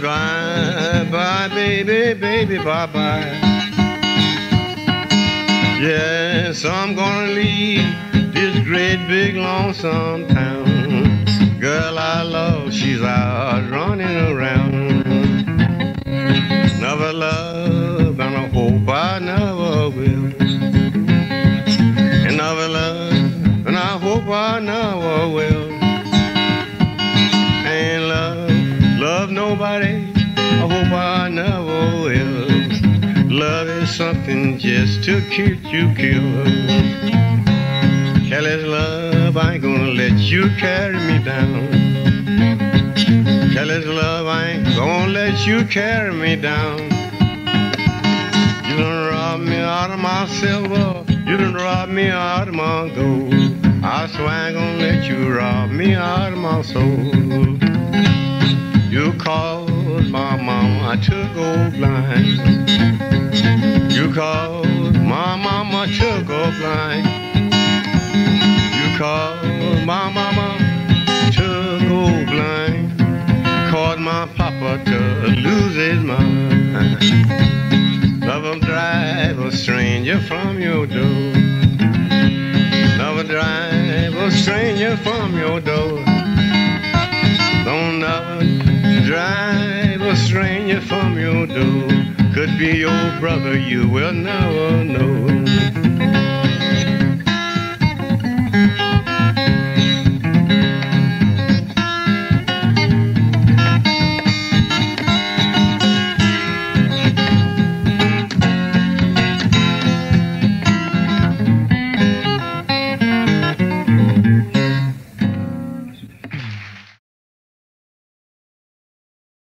goodbye. Bye, baby, baby, bye bye. Yes, I'm gonna leave this great big lonesome town. Girl I love, she's out running around. Never love, and I hope I never will. Another love, and I hope I never will. Nobody, I hope I never will. Love is something just to keep you killed. Careless love, I ain't gonna let you carry me down. Careless love, I ain't gonna let you carry me down. You done rob me out of my silver, you done rob me out of my gold. I swear I ain't gonna let you rob me out of my soul. You called my mama to go blind. You called my mama to go blind. You called my mama to go blind. Called my papa to lose his mind. Love him drive a stranger from your door. Love him drive a stranger from your door. Don't a stranger from your door. Oh, Could be your brother, you will never know.